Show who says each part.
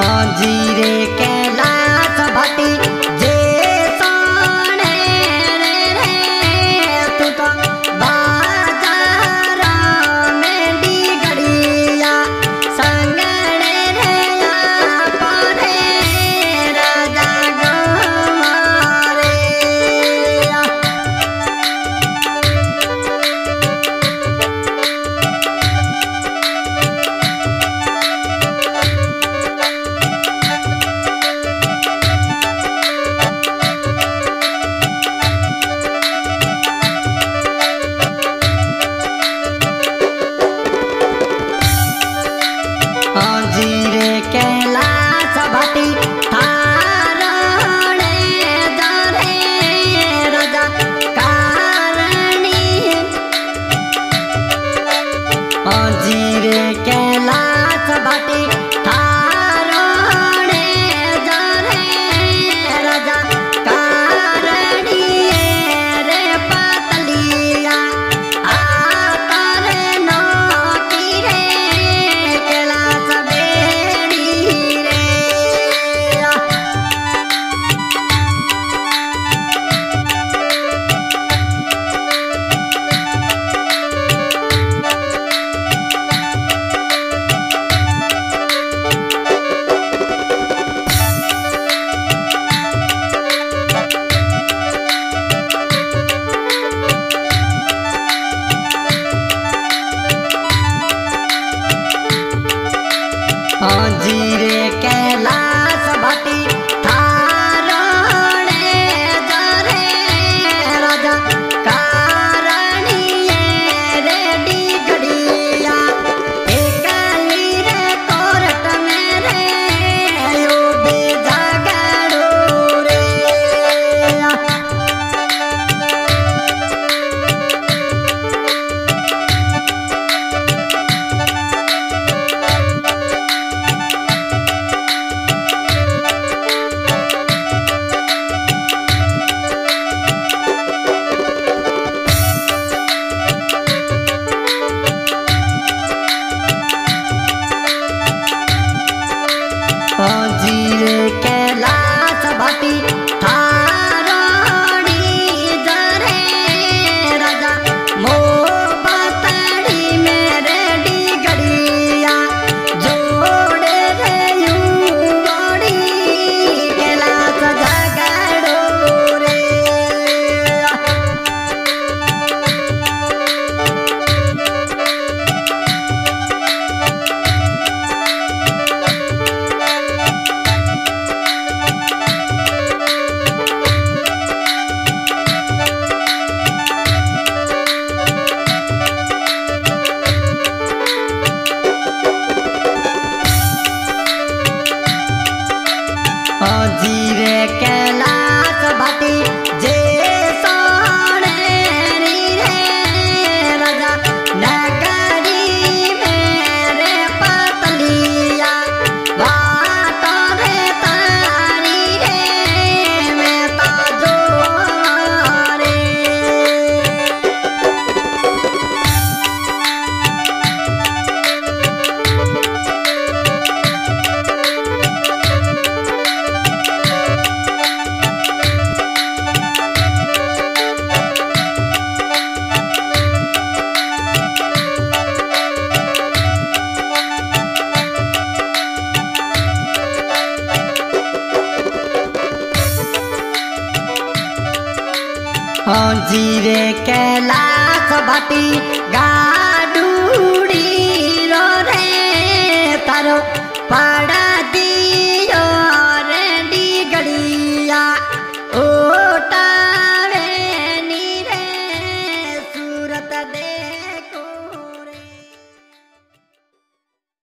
Speaker 1: ओ जीरे जीरे कैलाश জিরে কেলা भाटी गाडूड़ी रो रे तारो पाड़ा